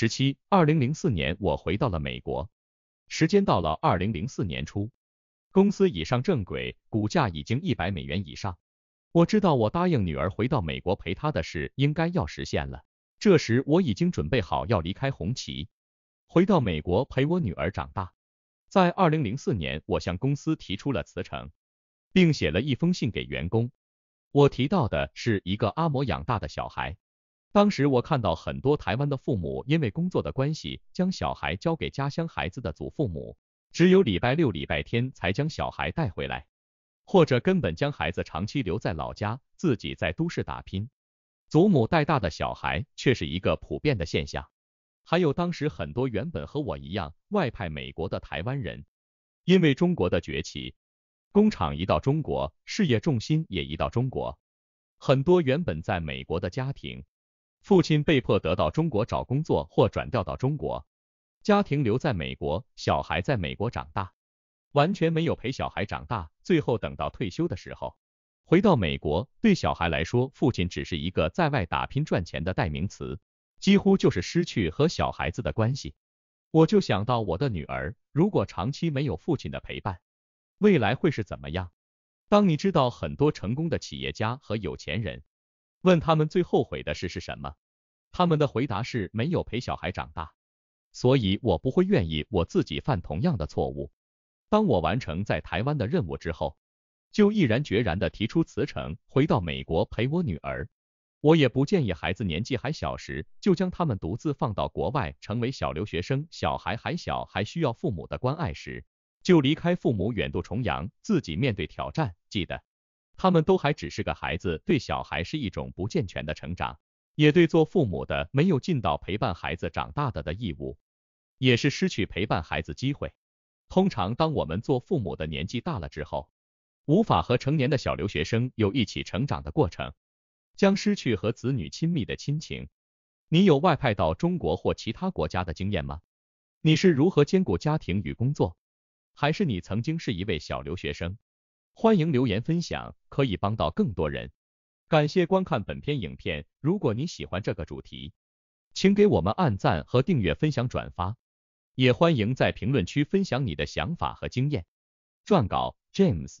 十七，二零零四年我回到了美国，时间到了二零零四年初，公司已上正轨，股价已经一百美元以上。我知道我答应女儿回到美国陪她的事应该要实现了。这时我已经准备好要离开红旗，回到美国陪我女儿长大。在二零零四年，我向公司提出了辞呈，并写了一封信给员工。我提到的是一个阿嬷养大的小孩。当时我看到很多台湾的父母因为工作的关系，将小孩交给家乡孩子的祖父母，只有礼拜六、礼拜天才将小孩带回来，或者根本将孩子长期留在老家，自己在都市打拼。祖母带大的小孩却是一个普遍的现象。还有当时很多原本和我一样外派美国的台湾人，因为中国的崛起，工厂移到中国，事业重心也移到中国，很多原本在美国的家庭。父亲被迫得到中国找工作或转调到中国，家庭留在美国，小孩在美国长大，完全没有陪小孩长大。最后等到退休的时候，回到美国，对小孩来说，父亲只是一个在外打拼赚钱的代名词，几乎就是失去和小孩子的关系。我就想到我的女儿，如果长期没有父亲的陪伴，未来会是怎么样？当你知道很多成功的企业家和有钱人。问他们最后悔的事是什么？他们的回答是没有陪小孩长大。所以我不会愿意我自己犯同样的错误。当我完成在台湾的任务之后，就毅然决然的提出辞呈，回到美国陪我女儿。我也不建议孩子年纪还小时就将他们独自放到国外成为小留学生。小孩还小，还需要父母的关爱时，就离开父母远渡重洋，自己面对挑战。记得。他们都还只是个孩子，对小孩是一种不健全的成长，也对做父母的没有尽到陪伴孩子长大的的义务，也是失去陪伴孩子机会。通常，当我们做父母的年纪大了之后，无法和成年的小留学生有一起成长的过程，将失去和子女亲密的亲情。你有外派到中国或其他国家的经验吗？你是如何兼顾家庭与工作？还是你曾经是一位小留学生？欢迎留言分享，可以帮到更多人。感谢观看本篇影片，如果你喜欢这个主题，请给我们按赞和订阅、分享、转发，也欢迎在评论区分享你的想法和经验。撰稿：James。